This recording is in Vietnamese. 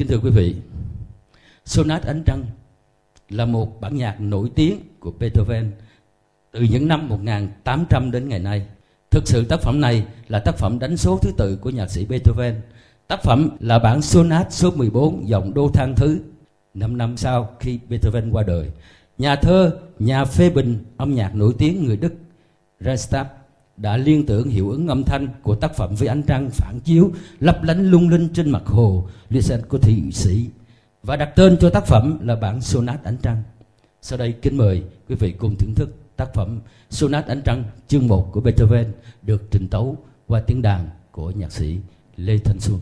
Kính thưa quý vị, Sonat Ánh Trăng là một bản nhạc nổi tiếng của Beethoven từ những năm 1800 đến ngày nay. Thực sự tác phẩm này là tác phẩm đánh số thứ tự của nhạc sĩ Beethoven. Tác phẩm là bản Sonat số 14 dòng đô thang thứ. Năm năm sau khi Beethoven qua đời, nhà thơ, nhà phê bình âm nhạc nổi tiếng người Đức Restap đã liên tưởng hiệu ứng âm thanh của tác phẩm với ánh trăng phản chiếu lấp lánh lung linh trên mặt hồ Lysen của thị Sĩ và đặt tên cho tác phẩm là bản Sonat Ánh Trăng. Sau đây kính mời quý vị cùng thưởng thức tác phẩm Sonat Ánh Trăng chương 1 của Beethoven, được trình tấu qua tiếng đàn của nhạc sĩ Lê Thanh Xuân.